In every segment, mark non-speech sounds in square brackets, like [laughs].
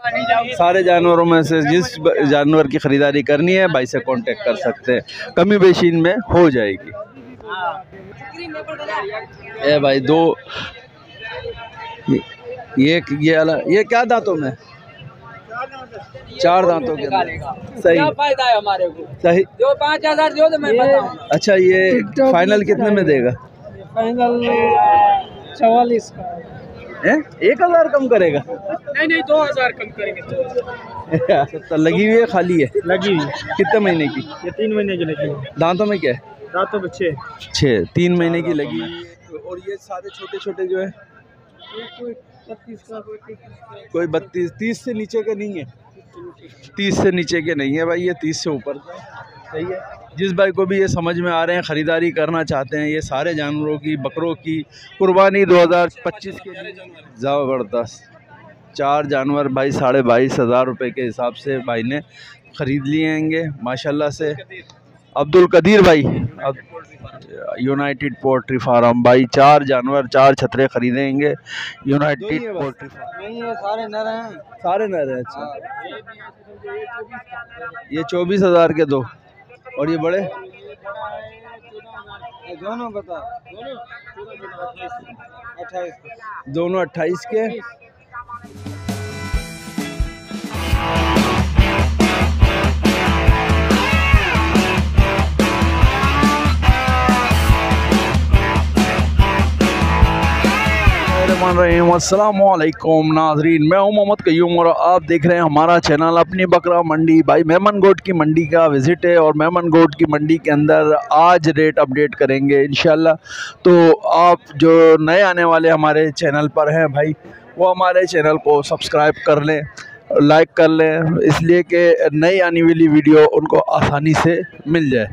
सारे जानवरों में से जिस जानवर की खरीदारी करनी है भाई से कांटेक्ट कर सकते हैं। कमी बेशी में हो जाएगी। ए भाई दो। ये ये अलग ये क्या दांतों में? चार दांतों के। सही। फ़ायदा है हमारे को? सही। जो पाँच हज़ार दो तो मैं बताऊँ। अच्छा ये फाइनल कितने में देगा? फाइनल चवालीस का हैं? एक हज़ार कम करेगा। नहीं नहीं दो हज़ार कम करेंगे। [laughs] तो लगी हुई है खाली है? लगी हुई कितने महीने की? ये तीन महीने की लगी हुई दांतों में क्या है? रातों बच्चे छः छः तीन महीने की लगी हुई है। और ये सारे छोटे छोटे जो है? कोई बत्तीस तीस से नीचे के नहीं है। तीस से नीचे के नहीं है भाई ये तीस से ऊपर। सही है। जिस भाई को भी ये समझ में आ रहे हैं ख़रीदारी करना चाहते हैं ये सारे जानवरों की बकरों की कुर्बानी 2025 के लिए। ज़बरदस्त। चार जानवर भाई साढ़े बाईस हज़ार रुपये के हिसाब से भाई ने ख़रीद लिए हैंगे माशाल्लाह से। अब्दुल कदीर भाई अब यूनाइटेड पोल्ट्री फार्म भाई चार जानवर चार छतरे खरीदेंगे यूनाइटेड पोल्ट्री फार्म सारे नर हैं। सारे नर हैं अच्छा। ये चौबीस हज़ार के दो। और ये बड़े? दोनों बता। दोनों अट्ठाईस के। वालेकुम नाजरीन। मैं हूँ मोहम्मद कयूम और आप देख रहे हैं हमारा चैनल अपनी बकरा मंडी। भाई मेमन गोट की मंडी का विज़िट है और मेमन गोट की मंडी के अंदर आज रेट अपडेट करेंगे इन तो आप जो नए आने वाले हमारे चैनल पर हैं भाई, वो हमारे चैनल को सब्सक्राइब कर लें लाइक कर लें, इसलिए कि नई आने वाली वीडियो उनको आसानी से मिल जाए।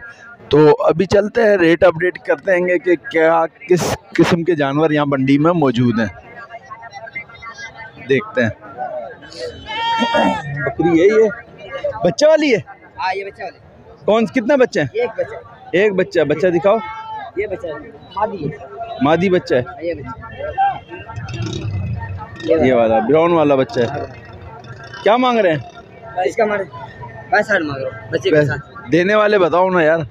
तो अभी चलते हैं रेट अपडेट करते हैं कि क्या किस किस्म के जानवर यहाँ मंडी में मौजूद हैं। देखते हैं। बकरी है बच्चा वाली है? हाँ ये बच्चा वाले। कौन कितने बच्चे हैं? एक बच्चा। एक बच्चा बच्चा दिखाओ। ये बच्चा मादी है। मादी बच्चा है। हाँ, ये बच्चा ये वाला ब्राउन वाला बच्चा है। क्या मांग रहे हैं? इसका मारे पैंसठ मांग रहा हूँ बच्चे देने वाले बताओ ना यार।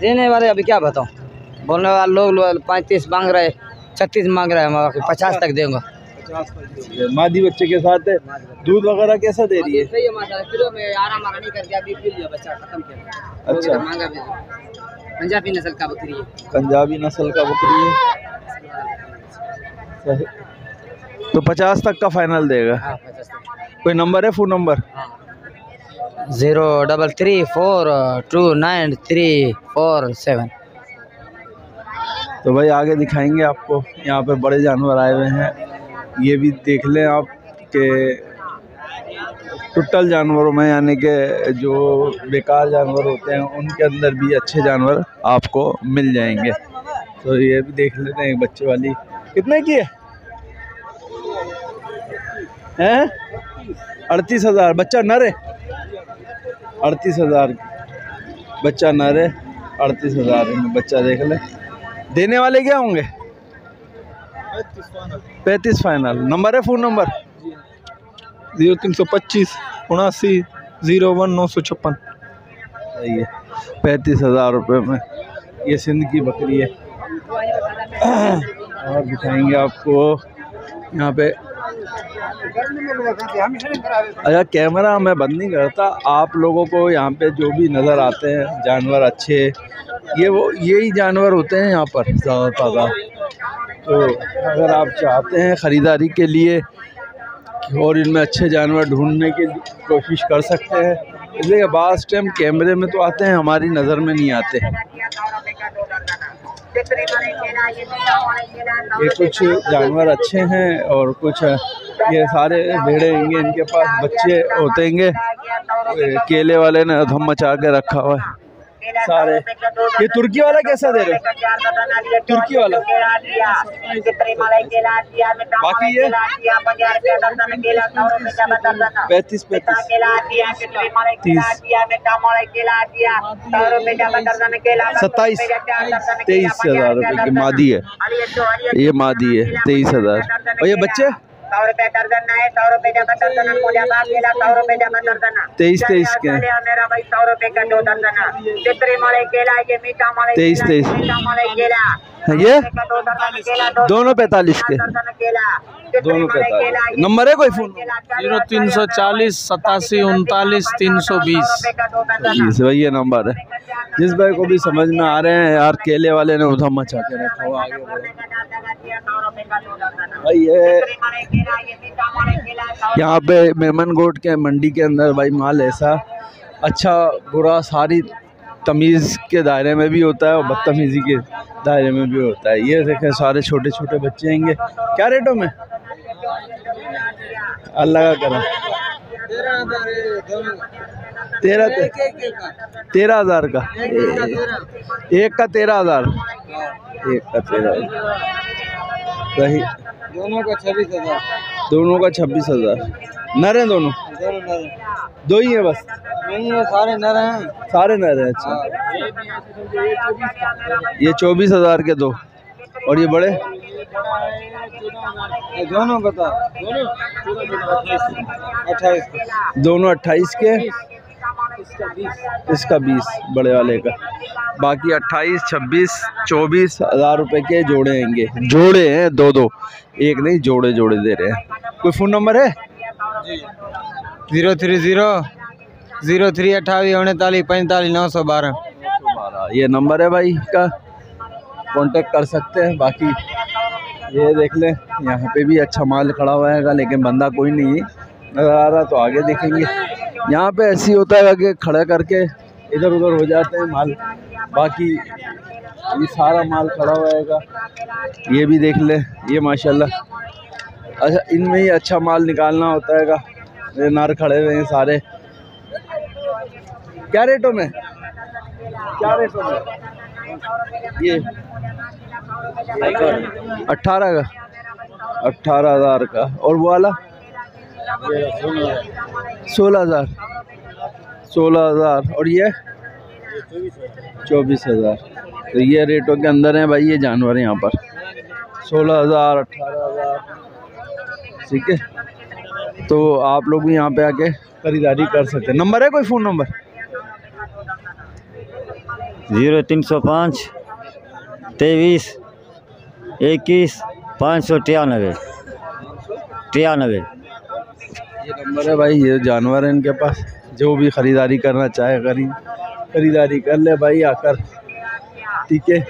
देने वाले अभी क्या बताऊँ? बोलने वाले लोग लोग पैंतीस मांग रहे छत्तीस मांग रहे हैं पचास तक देंगे। मादी बच्चे के साथ है। दूध वगैरह कैसा दे रही है? सही है किलो में आराम आराम नहीं करके अभी पी लिया बच्चा खत्म किया। अच्छा। मांगा भी पंजाबी नस्ल का बकरी है। पंजाबी नस्ल का बकरी है। सही। तो पचास तक का फाइनल देगा। हाँ कोई नंबर है phone number zero double three four two nine three four seven. तो भाई आगे दिखाएँगे आपको, यहाँ पे बड़े जानवर आए हुए हैं। ये भी देख लें आप के टुटल जानवरों में, यानी कि जो बेकार जानवर होते हैं, उनके अंदर भी अच्छे जानवर आपको मिल जाएँगे। तो ये भी देख लेते हैं एक बच्चे वाली। कितने की है? हैं? अड़तीस हज़ार। बच्चा नर है? अड़तीस हज़ार बच्चा नर है अड़तीस हज़ार में बच्चा देख ले। देने वाले क्या होंगे? पैंतीस फाइनल नंबर है फ़ोन नंबर ज़ीरो तीन सौ पच्चीस उनासी ज़ीरो वन नौ सौ छप्पन। सही है। पैंतीस हज़ार रुपये में ये सिंध की बकरी है। और दिखाएँगे आपको यहाँ पे अच्छा कैमरा मैं बंद नहीं करता। आप लोगों को यहाँ पे जो भी नज़र आते हैं, जानवर अच्छे, ये वो, यही जानवर होते हैं यहाँ पर ज़्यादा। तादाद तो अगर आप चाहते हैं ख़रीदारी के लिए और इनमें अच्छे जानवर ढूँढने की कोशिश कर सकते हैं, इसलिए बास टाइम कैमरे में तो आते हैं, हमारी नज़र में नहीं आते। ये कुछ जानवर अच्छे हैं और कुछ ये सारे भेड़े होंगे इनके पास बच्चे होते होंगे केले वाले ने धम मचा के रखा हुआ है। सारे। ये तुर्की वाला कैसा दे रहे तुर्की वाला। बाकी ये? पैंतीस पैंतीस। तीस। सत्ताईस। तेईस हज़ार रुपये की मादी है। ये मादी है। तेईस हज़ार। और ये बच्चे? सौ रुपए दर्जन है सौ रुपए जमा दर्जन केला सौ रुपए जमा दर्जन तेईस तेईस के मेरा भाई सौ रुपए का दो दर्जन चित्री मले केला ये मीठा मले तेईस, तेईस। मीठा मले केला। ये? केला दो दोनों पैतालीस के। दोनों मले पैंतालीस। ये नंबर है कोई फ़ोन? ज़ीरो तीन सौ चालीस सतासी उनतालीस तीन सौ बीस। ये नंबर है। जिस भाई को भी समझ में आ रहे हैं यार केले वाले ने उधम मचा के रखा हुआ आगे भाई ये यहाँ पे मेमन गोट के मंडी के अंदर भाई माल ऐसा अच्छा बुरा सारी तमीज़ के दायरे में भी होता है और बदतमीज़ी के दायरे में भी होता है। ये देखें, सारे छोटे छोटे बच्चे आएँगे। क्या रेटों में? अल्लाह का करा तेरह तेरह हज़ार का। एक का तेरह हज़ार। एक का तेरह सही दोनों का छब्बीस हज़ार। दोनों का छब्बीस हज़ार। नर हैं दोनों? दोनों नर दो ही हैं बस? नहीं है सारे नर हैं। सारे नर हैं अच्छा। ये चौबीस हज़ार के दो। और ये बड़े? दोनों बता। अट्ठाईस। दोनों अट्ठाईस के? इसका बीस। बड़े वाले का। बाकी अट्ठाईस छब्बीस चौबीस हज़ार रुपए के जोड़े आएँगे। जोड़े हैं दो दो। एक नहीं जोड़े जोड़े दे रहे हैं। कोई फ़ोन नंबर है? Zero three zero zero three अट्ठावी उनतालीस पैंतालीस नौ सौ बारह। ये नंबर है भाई का। कांटेक्ट कर सकते हैं बाकी ये देख लें यहाँ पे भी अच्छा माल खड़ा हुआ है लेकिन बंदा कोई नहीं नज़र आ रहा तो आगे देखेंगे। यहाँ पे ऐसे होता है कि खड़ा करके इधर उधर हो जाते हैं माल। बाकी ये सारा माल खड़ा हुआ है ये भी देख ले, ये माशाल्लाह। अच्छा इनमें ही अच्छा माल निकालना होता है ये नार खड़े हुए हैं सारे। क्या रेटों में? क्या रेटों में? ये अट्ठारह का। अट्ठारह हज़ार का। और वो वाला? सोलह हज़ार। सोलह हज़ार। और ये? चौबीस हज़ार। तो ये रेटों के अंदर हैं भाई ये जानवर यहाँ पर। सोलह हज़ार अट्ठारह हज़ार। ठीक है? तो आप लोग भी यहाँ पे आके ख़रीदारी कर सकते हैं। नंबर है कोई फ़ोन नंबर? ज़ीरो तीन सौ पाँच तेईस इक्कीस पाँच सौ तिरानवे। तिरानवे। ये नंबर है भाई ये जानवर है इनके पास। जो भी ख़रीदारी करना चाहे खरीद ख़रीदारी कर ले भाई आकर। ठीक है?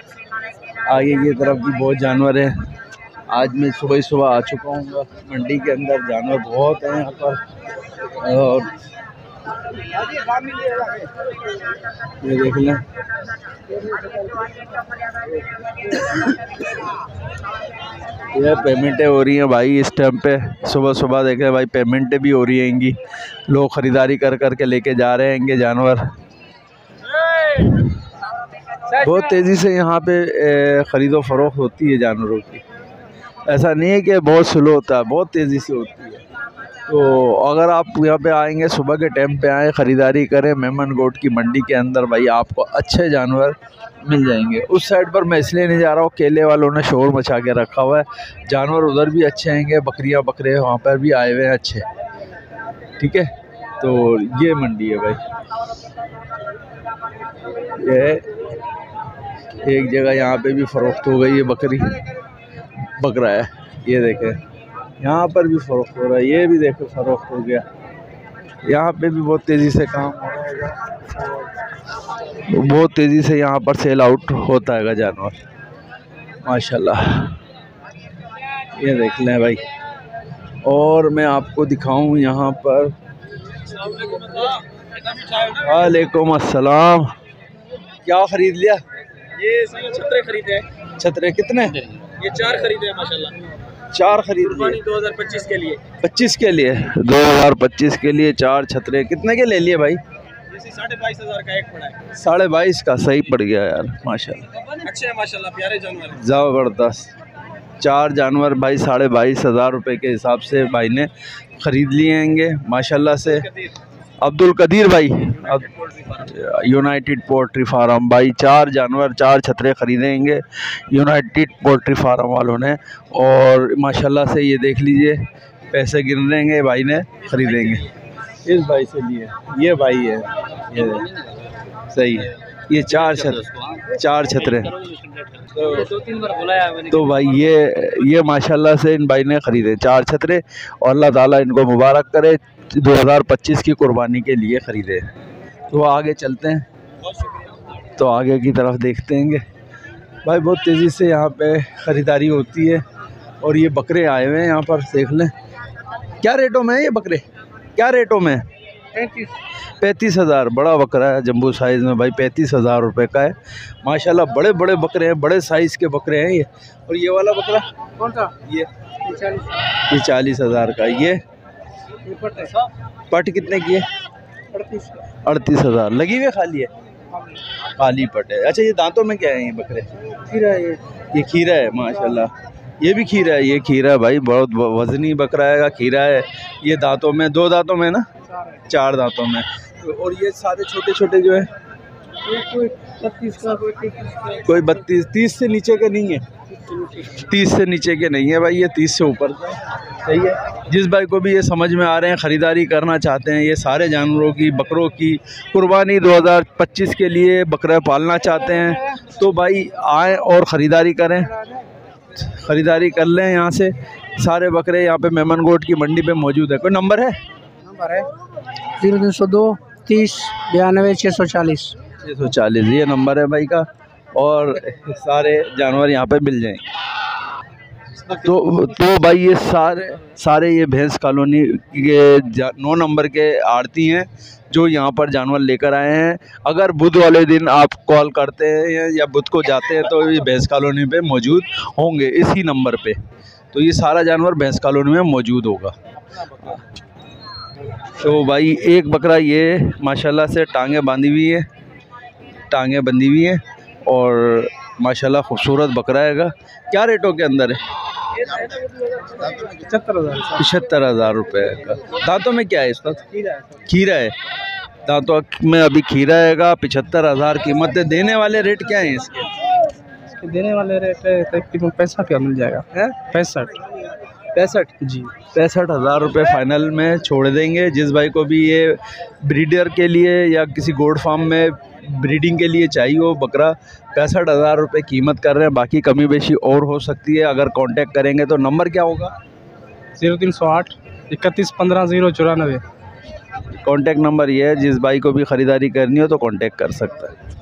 आगे की तरफ़ भी बहुत जानवर हैं। आज मैं सुबह सुबह आ चुका हूँ मंडी के अंदर जानवर बहुत हैं यहाँ पर। और ये देख लें। ये पेमेंटें हो रही हैं भाई इस टाइम पे। सुबह सुबह देख देखें भाई, पेमेंटें भी हो रही हैंगी। लोग ख़रीदारी कर कर के लेके जा रहे हैंगे जानवर। बहुत तेज़ी से यहाँ पे ख़रीदो फरोख्त होती है जानवरों की। ऐसा नहीं है कि बहुत स्लो होता है, बहुत तेज़ी से होती है। तो अगर आप यहाँ पे आएँगे, सुबह के टाइम पे आए, ख़रीदारी करें मेमन गोट की मंडी के अंदर, भाई आपको अच्छे जानवर मिल जाएँगे। उस साइड पर मैं इसलिए नहीं जा रहा हूँ, केले वालों ने शोर मचा के रखा हुआ है। जानवर उधर भी अच्छे आएँगे, बकरियाँ बकरे वहाँ पर भी आए हुए हैं अच्छे। ठीक है? तो ये मंडी है भाई। ये एक जगह यहाँ पे भी फ़रोख्त हो गई है बकरी। बकरा है, ये देखें। यहाँ पर भी फ़रोख्त हो रहा है, ये भी देखो, फ़रोख्त हो गया। यहाँ पे भी बहुत तेज़ी से काम हो रहा है। बहुत तेज़ी से यहाँ पर सेल आउट होता है जानवर माशाल्लाह। ये देख लें भाई। और मैं आपको दिखाऊँ यहाँ पर। वालेकुम अस्सलाम। क्या ख़रीद लिया? ये छतरे खरीदे हैं। छतरे कितने? ये चार खरीदे हैं माशाल्लाह। चार खरीद लिए। 2025 के लिए। पच्चीस के लिए? दो हज़ार पच्चीस के लिए चार छतरे। कितने के ले लिए भाई? साढ़े बाईस हज़ार का एक पड़ा है। साढ़े बाईस का? सही पड़ गया यार माशाल्लाह। अच्छे हैं माशाल्लाह प्यारे जानवर ज़बरदस्त। चार जानवर भाई साढ़े बाईस हज़ार रुपये के हिसाब से भाई ने ख़रीद लिए हैंगे माशाल्लाह से। अब्दुल कदीर भाई यूनाइटेड पोल्ट्री फार्म भाई चार जानवर चार छतरे ख़रीदेंगे। यूनाइटेड पोल्ट्री फार्म वालों ने और माशाल्लाह से ये देख लीजिए पैसे गिन देंगे भाई ने खरीदेंगे। इस भाई से लिए ये भाई है ये सही है। ये चार छत चार छतरे। तो भाई ये ये माशाल्लाह से इन भाई ने ख़रीदे चार छतरे और अल्लाह ताला इनको मुबारक करे। 2025 की कुर्बानी के लिए ख़रीदे। तो आगे चलते हैं। तो आगे की तरफ़ देखते हैं। भाई बहुत तेज़ी से यहाँ पे ख़रीदारी होती है और ये बकरे आए हुए हैं यहाँ पर देख लें। क्या रेटों में है ये बकरे? क्या रेटों में? पैंतीस। पैंतीस हज़ार बड़ा बकरा है जम्बू साइज़ में भाई पैंतीस हज़ार रुपये का है। माशाल्लाह बड़े बड़े बकरे हैं बड़े साइज़ के बकरे हैं ये। और ये वाला बकरा? कौन सा? ये। ये चालीस हज़ार का ये। पट कितने की है? अड़तीस हज़ार। लगी हुई खाली है? खाली पट है। अच्छा ये दांतों में क्या है ये बकरे? खीरा है ये। ये खीरा है माशाल्लाह। ये भी खीरा है ये खीरा है भाई बहुत वजनी बकरा है खीरा है। ये दांतों में दो दांतों में ना? चार दांतों में। और ये सारे छोटे छोटे जो है? कोई बत्तीस तीस से नीचे के नहीं है? तीस से नीचे। के नहीं है भाई ये तीस से ऊपर का सही है। जिस भाई को भी ये समझ में आ रहे हैं ख़रीदारी करना चाहते हैं ये सारे जानवरों की बकरों की कुर्बानी 2025 के लिए बकरा पालना चाहते हैं। तो भाई आए और ख़रीदारी करें। ख़रीदारी कर लें यहाँ से। सारे बकरे यहाँ पे मेमन गोट की मंडी पे मौजूद है। कोई नंबर है? नंबर है। ज़ीरो तीन सौ दो तीस बयानवे छः सौ चालीस। छः सौ चालीस ये नंबर है भाई का। और सारे जानवर यहाँ पे मिल जाएँगे तो तो भाई ये सारे सारे ये भैंस कॉलोनी के नौ नंबर के आड़ती हैं, जो यहाँ पर जानवर लेकर आए हैं। अगर बुध वाले दिन आप कॉल करते हैं या बुध को जाते हैं तो ये भैंस कॉलोनी पे मौजूद होंगे, इसी नंबर पे। तो ये सारा जानवर भैंस कॉलोनी में मौजूद होगा। तो भाई एक बकरा ये माशाल्लाह से टांगे बांधी हुई है, टांगे बंधी हुई है, और माशाल्लाह खूबसूरत बकरा हैगा क्या रेटों के अंदर है? पचहत्तर हज़ार रुपये का। दांतों में क्या है इसका खीरा है। दांतों में अभी खीरा हैगा पिछहत्तर हज़ार कीमत है देने वाले रेट क्या है इसके? देने वाले रेट तकरीबन पैसा क्या मिल जाएगा? है? पैंसठ। पैंसठ? जी। पैंसठ हज़ार रुपये फ़ाइनल में छोड़ देंगे। जिस भाई को भी ये ब्रीडर के लिए या किसी गोड फार्म में ब्रीडिंग के लिए चाहिए वो बकरा। पैंसठ हज़ार रुपये कीमत कर रहे हैं बाकी कमी बेशी और हो सकती है। अगर कांटेक्ट करेंगे तो नंबर क्या होगा? ज़ीरो तीन सौ आठ इकतीस पंद्रह ज़ीरो चौरानवे। कांटेक्ट नंबर ये है जिस भाई को भी ख़रीदारी करनी हो तो कांटेक्ट कर सकता है।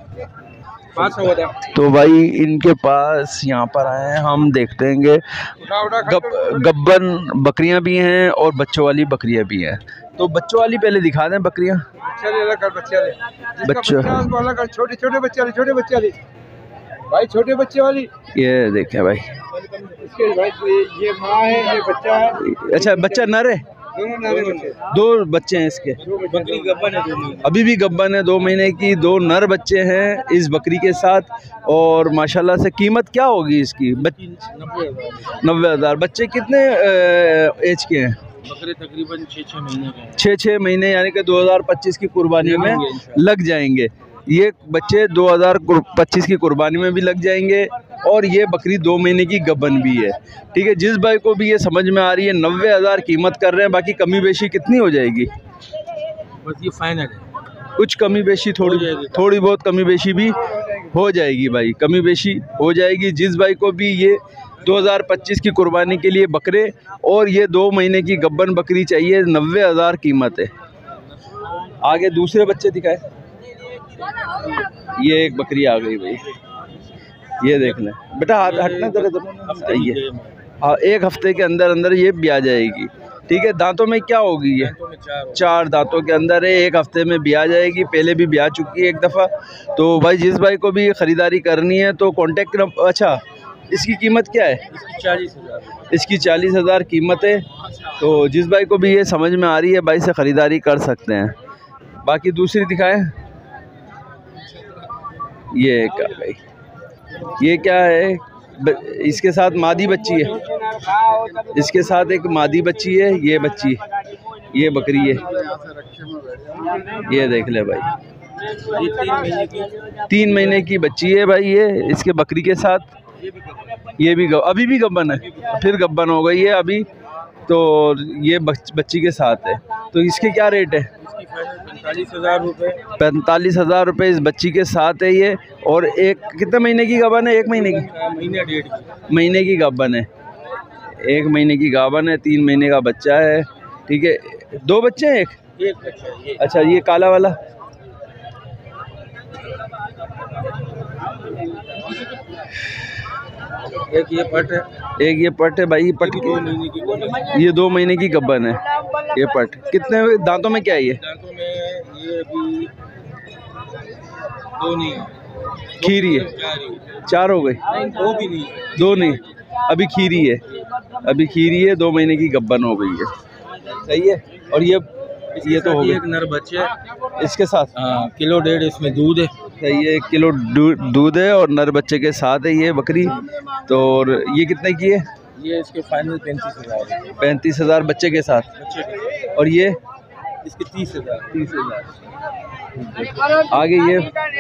तो भाई इनके पास यहाँ पर आए हैं हम देखते हैं गब, गब्बन बकरियाँ भी हैं और बच्चों वाली बकरियाँ भी हैं। तो बच्चों वाली पहले दिखा दें बकरियाँ। बच्चों छोटे छोटे बच्चे वाली छोटे बच्चे वाली। भाई छोटे बच्चे वाली। ये देखें भाई। इसके भाई ये माँ है ये बच्चा है। अच्छा बच्चा नर है? दो बच्चे हैं इसके। बकरी गब्बन है अभी भी गब्बन है दो महीने की दो नर बच्चे हैं इस बकरी के साथ। और माशाल्लाह से कीमत क्या होगी इसकी? नब्बे हज़ार। बच्चे कितने एज के हैं? बकरे तकरीबन छः छः महीने छः महीने यानी कि 2025 की कुर्बानी में लग जाएँगे ये बच्चे 2025 की कुर्बानी में भी लग जाएँगे और ये बकरी दो महीने की गबन भी है। ठीक है जिस भाई को भी ये समझ में आ रही है नब्बे हज़ार कीमत कर रहे हैं बाकी कमी बेशी कितनी हो जाएगी? बस ये फाइनल है। कुछ कमी बेशी थोड़ी थोड़ी बहुत कमी बेशी भी हो जाएगी भाई कमी बेशी हो जाएगी। जिस भाई को भी ये 2025 की कुर्बानी के लिए बकरे और ये दो महीने की गब्बन बकरी चाहिए नब्बे हज़ार कीमत है। आगे दूसरे बच्चे दिखाए। ये एक बकरी आ गई भाई। ये देख लें। बेटा हाथ हटना तेरे तो ये हाँ एक हफ़्ते के अंदर अंदर ये भी आ जाएगी। ठीक है दांतों में क्या होगी ये? चार दांतों के अंदर है एक हफ़्ते में भी आ जाएगी। पहले भी ब्याह चुकी है एक दफ़ा। तो भाई जिस भाई को भी ख़रीदारी करनी है तो कॉन्टेक्ट अच्छा इसकी कीमत क्या है? चालीस हज़ार। इसकी चालीस हज़ार कीमत है। तो जिस भाई को भी ये समझ में आ रही है भाई से ख़रीदारी कर सकते हैं। बाकी दूसरी दिखाएँ। ये क्या भाई। ये क्या है? इसके साथ मादी बच्ची है। इसके साथ एक मादी बच्ची है ये बच्ची। ये बकरी है। ये देख ले भाई। तीन महीने की बच्ची है भाई ये इसके बकरी के साथ। ये भी गब, अभी भी गब्बन है फिर गब्बन हो गई है अभी तो ये बच, बच्ची के साथ है। तो इसके क्या रेट है? पैंतालीस हज़ार रुपये पैंतालीस हज़ार रुपये इस बच्ची के साथ है ये और एक कितने महीने की गबन है? एक महीने की? महीने डेढ़ की। महीने की गाबन है। एक महीने की गाबन है तीन महीने का बच्चा है ठीक है। दो बच्चे हैं एक? एक बच्चा ये अच्छा ये काला वाला? एक ये पट है। एक ये पट है भाई ये पट दो महीने की ये दो महीने की गब्बन है ये पट। कितने दांतों में क्या है ये? दांतों में ये अभी दो नहीं खीरी है। चार ही। है। चार हो गई दो भी नहीं दो नहीं। अभी खीरी है। अभी खीरी है दो महीने की गब्बन हो गई है। सही है? और ये ये तो हो एक नर बच्चे इसके साथ। हाँ किलो डेढ़ इसमें दूध है। सही है एक किलो दूध है और नर बच्चे के साथ है ये बकरी। तो और ये कितने की है? ये इसके फाइनल पैंतीस हज़ार पैंतीस हज़ार बच्चे के साथ। बच्चे के और ये? इसके तीस हज़ार। तीस हज़ार। आगे ये?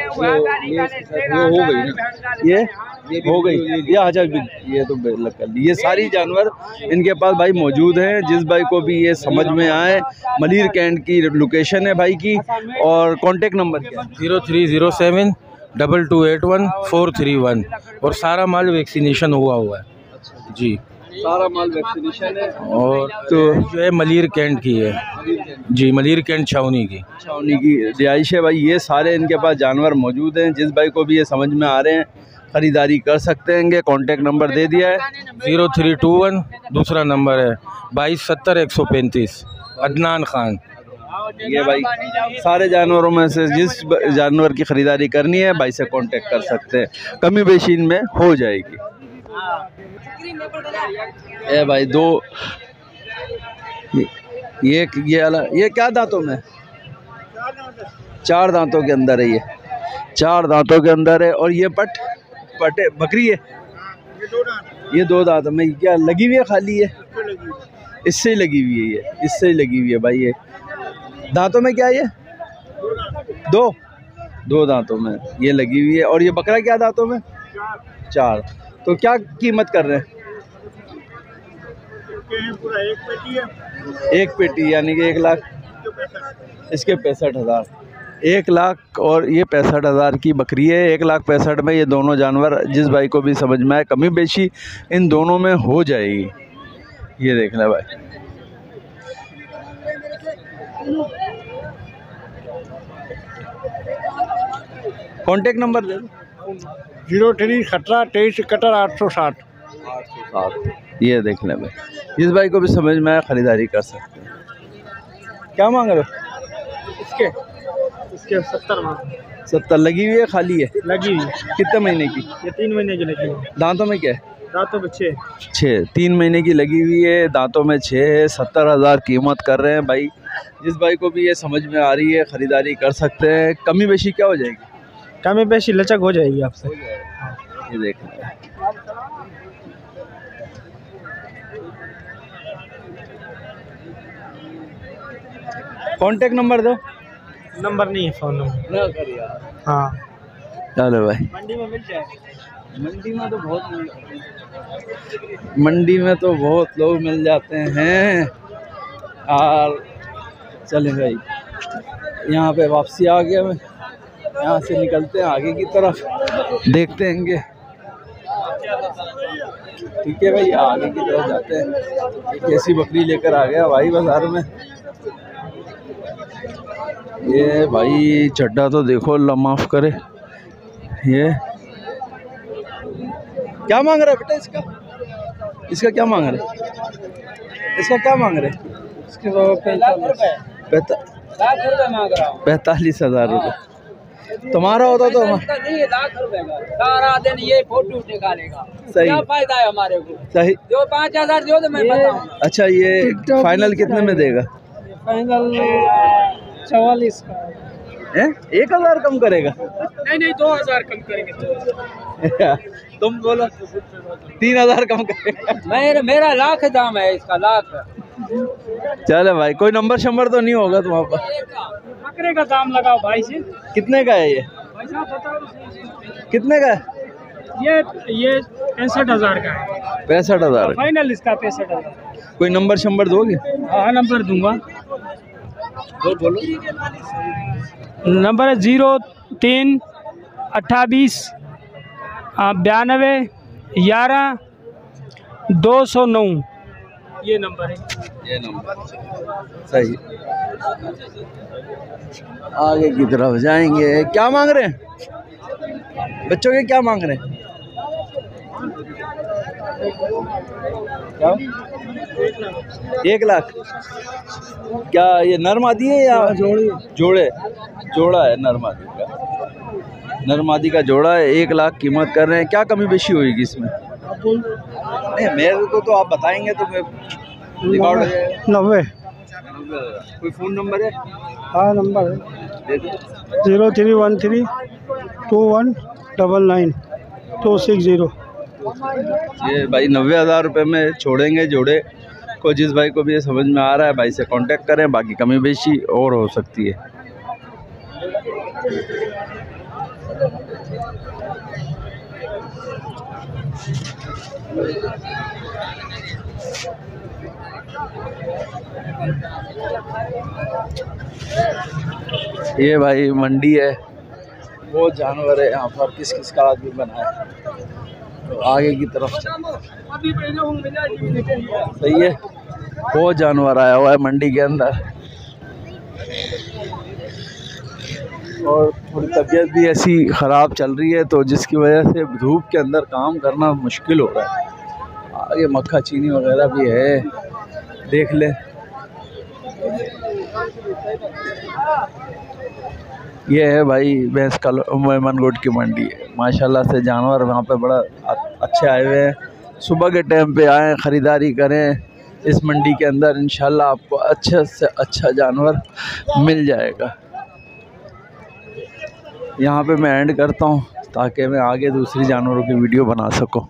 वो ये हो गई ना। ये? हो गई। ये अच्छा ये तो बेलक कर ली ये सारी जानवर इनके पास भाई मौजूद हैं जिस भाई को भी ये समझ में आए। मलिर कैंट की लोकेशन है भाई की और कांटेक्ट नंबर क्या zero three zero seven double two eight one four three one. और सारा माल वैक्सीनेशन हुआ हुआ है। जी। सारा माल वैक्सीनेशन है? और तो जो है मलिर कैंट की है। जी मलिर कैंट छावनी की। छावनी की रिहाइश है भाई। ये सारे इनके पास जानवर मौजूद हैं जिस भाई को भी ये समझ में आ रहे हैं। ख़रीदारी कर सकते हैं कांटेक्ट नंबर दे दिया है। ज़ीरो थ्री टू वन दूसरा नंबर है। बाईस सत्तर एक सौ पैंतीस। अदनान खान। ये भाई सारे जानवरों में से जिस जानवर की ख़रीदारी करनी है भाई से कांटेक्ट कर सकते हैं। कमी बेशी में हो जाएगी। ए भाई दो। ये ये वाला ये क्या दांतों में? चार दांतों के अंदर है ये। चार दांतों के अंदर है और ये पट पट बकरी है। ये दो दांतों में क्या लगी हुई है खाली है। इससे ही लगी हुई है ये इससे ही लगी हुई है भाई ये। दांतों में क्या ये? दो दो? दांतों में ये लगी हुई है। और ये बकरा क्या दांतों में? चार। तो क्या कीमत कर रहे हैं? एक पेटी यानी कि एक लाख। इसके पैंसठ हज़ार। एक लाख और ये पैंसठ हज़ार की बकरी है। एक लाख पैंसठ में ये दोनों जानवर जिस भाई को भी समझ में आए कमी बेशी इन दोनों में हो जाएगी। ये देखना भाई। कॉन्टेक्ट नंबर दे ज़ीरो थ्री सत्रह तेईस इकहत्तर आठ सौ साठ। सात ये देख लें भाई। जिस भाई को भी समझ में आया ख़रीदारी कर सकते हैं। क्या मांग रहे हो? इसके इसके सत्तर मांग सत्तर। लगी हुई है खाली है? लगी हुई कितने महीने की? ये तीन महीने की लगी हुई दांतों में क्या है? रातों बच्चे छः। तीन महीने की लगी हुई है दांतों में छः है सत्तर हज़ार कीमत कर रहे हैं भाई। जिस भाई को भी ये समझ में आ रही है ख़रीदारी कर सकते हैं। कमी बेशी क्या हो जाएगी? कमी पेशी लचक हो जाएगी आपसे। ये देख लें। कांटेक्ट नंबर दो। नंबर नहीं है फ़ोन नंबर हाँ। चलो भाई। मंडी में मिल जाएगा मंडी में तो बहुत मंडी में तो बहुत लोग मिल जाते हैं। और चले भाई यहाँ पे वापसी आ गया मैं। यहाँ से निकलते हैं आगे की तरफ़। देखते हैं ठीक है भाई आगे की तरफ़ जाते हैं। एक ऐसी बकरी लेकर आ गया भाई बाज़ार में। ये भाई चड्डा तो देखो अल्लाह माफ़ करे। ये। क्या मांग रहा है बेटा इसका? इसका क्या मांग रहे इसका क्या मांग रहे इसके वो पैंतालीस। रुपए मांग रहा हूँ। पैंतालीस हज़ार रुपये तुम्हारा होता तो नहीं लाख रुपए सारा दिन ये फ़ोटो निकालेगा। सही। क्या फ़ायदा है हमारे को? सही। जो पाँच हज़ार जो तो मैं बताऊँ। अच्छा ये फाइनल कितने में देगा? फाइनल चवालीस का। हैं? एक हज़ार कम करेगा? नहीं नहीं दो हज़ार कम करेंगे [laughs] तुम बोलो तीन हज़ार कम करेगा। मेरा मेरा लाख दाम है इसका लाख चले भाई कोई नंबर शंबर तो नहीं होगा तुम्हारे पास। बकरे का दाम लगाओ भाई से। कितने का है ये? भाई साहब बताओ कितने का है? ये ये पैंसठ हज़ार का है। पैंसठ हज़ार। फाइनल इसका पैंसठ हज़ार। कोई नंबर शंबर दोगे? हाँ नंबर दूँगा। बोल बोलो। नंबर है ज़ीरो तीन अट्ठाईस बयानवे ग्यारह दो सौ नौ। ये नंबर है। ये नंबर। सही। आगे की तरफ़ जाएँगे। क्या मांग रहे हैं? बच्चों के क्या मांग रहे हैं? क्या? एक लाख। क्या ये नरमादी है या जोड़े। जोड़े? जोड़ा है नरमादी का। नरमादी का जोड़ा है एक लाख कीमत कर रहे हैं। क्या कमी बेशी होगी इसमें? नहीं मेरे को तो आप बताएँगे तो मैं रिकॉर्ड नब्बे। कोई फ़ोन नंबर है? हाँ नंबर है। Zero three one three two one double nine two six zero. ये भाई नब्बे हज़ार रुपये में छोड़ेंगे जोड़े। को जिस भाई को भी ये समझ में आ रहा है, भाई से कांटेक्ट करें, बाकी कमी बेशी और हो सकती है। ये भाई मंडी है। बहुत जानवर है यहाँ पर किस किस का आदमी बना है? तो आगे की तरफ़ सही है। बहुत जानवर आया हुआ है मंडी के अंदर। और थोड़ी तबीयत भी ऐसी ख़राब चल रही है तो जिसकी वजह से धूप के अंदर काम करना मुश्किल हो रहा है। आगे मक्खा चीनी वगैरह भी है। देख ले। ये है भाई भैंस का मनगोट की मंडी है। माशाल्लाह से जानवर वहाँ पे बड़ा अच्छे आए हुए हैं। सुबह के टाइम पे आएँ ख़रीदारी करें। इस मंडी के अंदर इंशाल्लाह आपको अच्छे से अच्छा जानवर मिल जाएगा। यहाँ पे मैं एंड करता हूँ ताकि मैं आगे दूसरी जानवरों की वीडियो बना सकूँ।